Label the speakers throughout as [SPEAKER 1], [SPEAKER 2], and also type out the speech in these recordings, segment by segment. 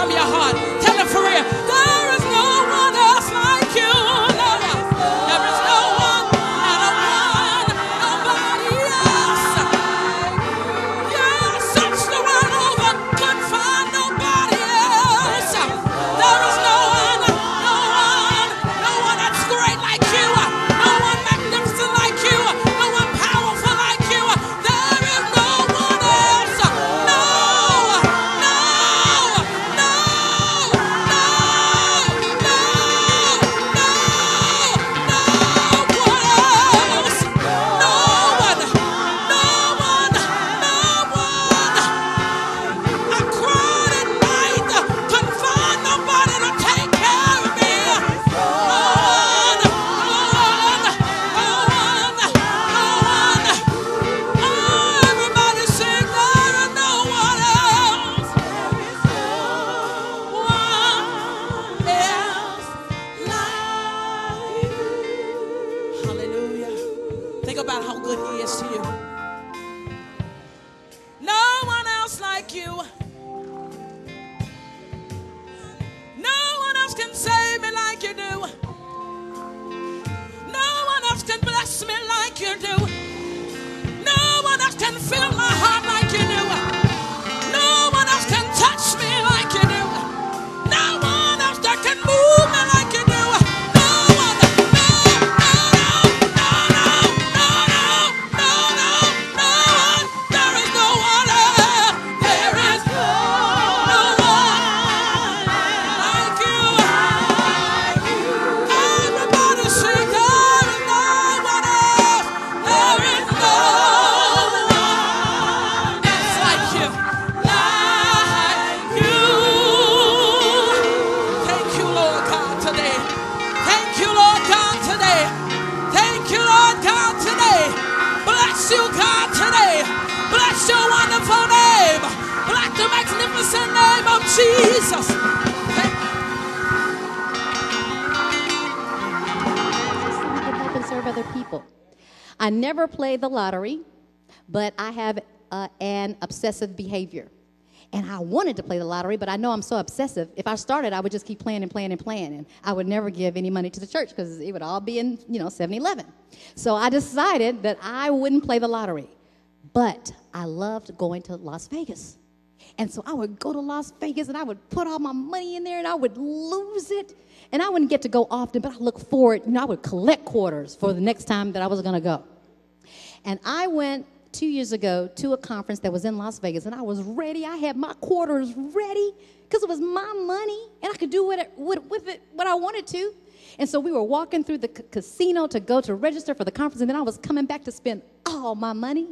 [SPEAKER 1] from your heart. feeling magnificent name of Jesus.
[SPEAKER 2] And serve other people. I never play the lottery, but I have uh, an obsessive behavior. And I wanted to play the lottery, but I know I'm so obsessive. If I started, I would just keep playing and playing and playing, and I would never give any money to the church because it would all be in, you know, 7-Eleven. So I decided that I wouldn't play the lottery. But I loved going to Las Vegas. And so I would go to Las Vegas and I would put all my money in there and I would lose it. And I wouldn't get to go often, but I look forward, you know, I would collect quarters for the next time that I was gonna go. And I went two years ago to a conference that was in Las Vegas and I was ready. I had my quarters ready because it was my money and I could do what it, what, with it what I wanted to. And so we were walking through the c- casino to go to register for the conference, and then I was coming back to spend all my money.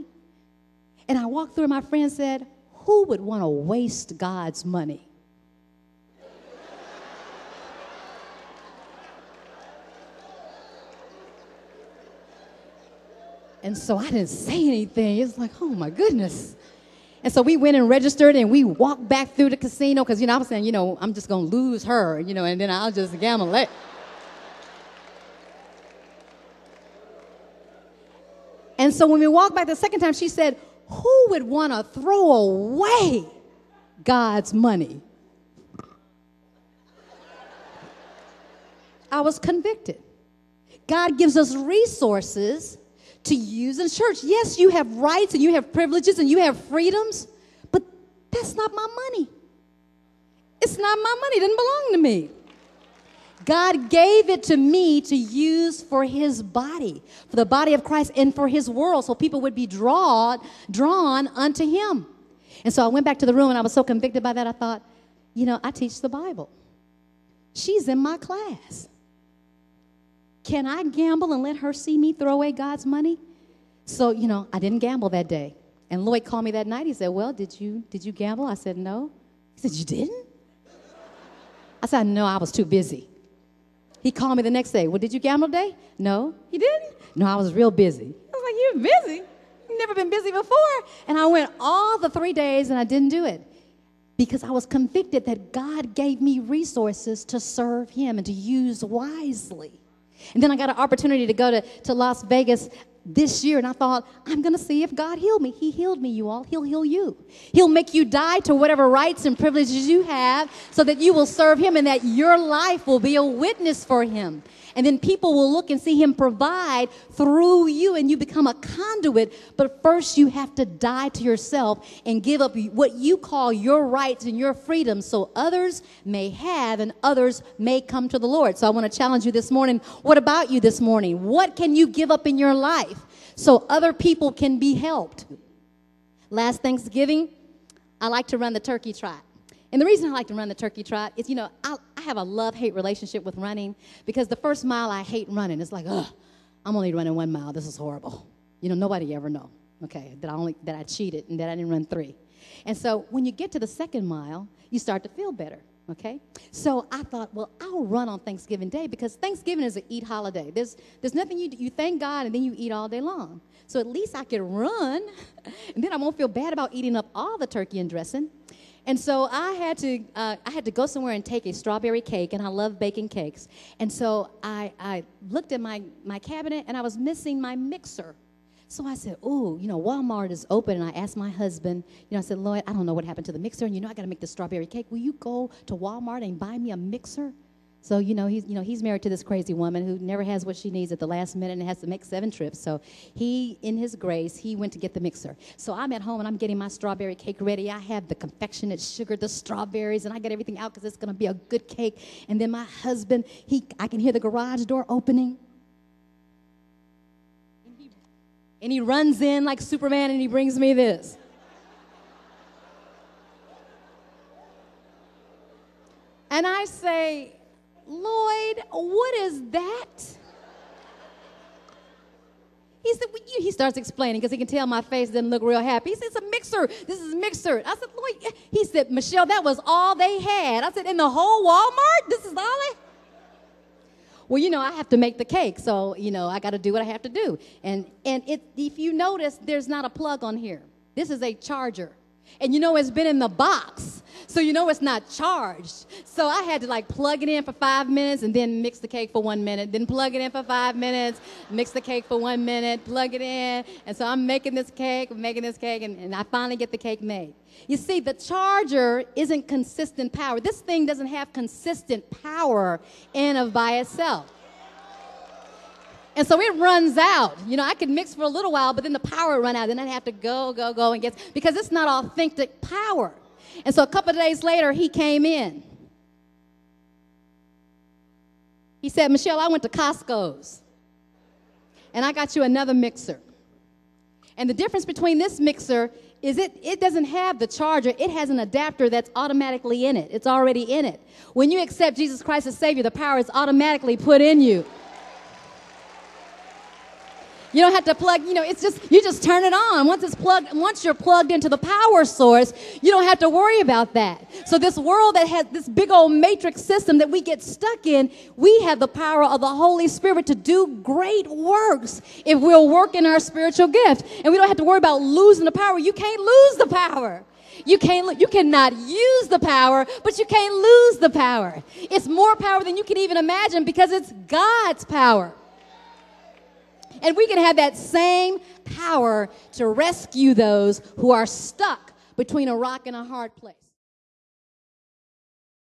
[SPEAKER 2] And I walked through, and my friend said, Who would want to waste God's money? And so I didn't say anything. It's like, oh my goodness. And so we went and registered and we walked back through the casino because, you know, I was saying, you know, I'm just going to lose her, you know, and then I'll just gamble it. And so when we walked back the second time, she said, Who would want to throw away God's money? I was convicted. God gives us resources to use in church. Yes, you have rights and you have privileges and you have freedoms, but that's not my money. It's not my money. It doesn't belong to me. God gave it to me to use for his body, for the body of Christ and for his world, so people would be drawn, drawn unto him. And so I went back to the room and I was so convicted by that, I thought, you know, I teach the Bible. She's in my class. Can I gamble and let her see me throw away God's money? So, you know, I didn't gamble that day. And Lloyd called me that night. He said, Well, did you did you gamble? I said, No. He said, You didn't? I said, No, I was too busy. He called me the next day. Well, did you gamble today? No. You didn't? No, I was real busy. I was like, You're busy? You've never been busy before. And I went all the three days and I didn't do it because I was convicted that God gave me resources to serve Him and to use wisely. And then I got an opportunity to go to, to Las Vegas this year and I thought, I'm going to see if God healed me. He healed me, you all. He'll heal you. He'll make you die to whatever rights and privileges you have so that you will serve Him and that your life will be a witness for Him. And then people will look and see Him provide through you and you become a conduit. But first, you have to die to yourself and give up what you call your rights and your freedoms so others may have and others may come to the Lord. So I want to challenge you this morning. What about you this morning? What can you give up in your life so other people can be helped? Last Thanksgiving, I like to run the turkey trot. And the reason I like to run the turkey trot is, you know, I, have a love hate relationship with running because the first mile I hate running. It's like, ugh, I'm only running one mile. This is horrible. You know, nobody ever know, okay, that I only that I cheated and that I didn't run three. And so when you get to the second mile, you start to feel better. Okay? So I thought, well, I'll run on Thanksgiving Day because Thanksgiving is an eat holiday. There's, there's nothing you do. You thank God and then you eat all day long. So at least I can run and then I won't feel bad about eating up all the turkey and dressing. And so I had to, uh, I had to go somewhere and take a strawberry cake, and I love baking cakes. And so I, I looked at my, my cabinet, and I was missing my mixer. So I said, "Oh, you know, Walmart is open." And I asked my husband, you know, I said, "Lloyd, I don't know what happened to the mixer, and you know, I got to make the strawberry cake. Will you go to Walmart and buy me a mixer?" So you know he's you know he's married to this crazy woman who never has what she needs at the last minute and has to make seven trips. So he, in his grace, he went to get the mixer. So I'm at home and I'm getting my strawberry cake ready. I have the confectionate sugar, the strawberries, and I get everything out because it's going to be a good cake. And then my husband, he I can hear the garage door opening. And he runs in like Superman and he brings me this. And I say, Lloyd, what is that? He said, well, he starts explaining because he can tell my face didn't look real happy. He said, it's a mixer. This is a mixer. I said, Lloyd, he said, Michelle, that was all they had. I said, in the whole Walmart? This is all they well, you know, I have to make the cake, so you know, I got to do what I have to do. And and it, if you notice, there's not a plug on here. This is a charger. And you know, it's been in the box, so you know it's not charged. So I had to like plug it in for five minutes and then mix the cake for one minute, then plug it in for five minutes, mix the cake for one minute, plug it in. And so I'm making this cake, making this cake, and, and I finally get the cake made. You see, the charger isn't consistent power. This thing doesn't have consistent power in of by itself. And so it runs out. You know, I could mix for a little while, but then the power would run out. Then I'd have to go, go, go and get, because it's not authentic power. And so a couple of days later, he came in. He said, Michelle, I went to Costco's and I got you another mixer. And the difference between this mixer is it, it doesn't have the charger, it has an adapter that's automatically in it. It's already in it. When you accept Jesus Christ as Savior, the power is automatically put in you. You don't have to plug, you know, it's just, you just turn it on. Once it's plugged, once you're plugged into the power source, you don't have to worry about that. So this world that has this big old matrix system that we get stuck in, we have the power of the Holy Spirit to do great works if we'll work in our spiritual gift. And we don't have to worry about losing the power. You can't lose the power. You can't, you cannot use the power, but you can't lose the power. It's more power than you can even imagine because it's God's power. And we can have that same power to rescue those who are stuck between a rock and a hard place.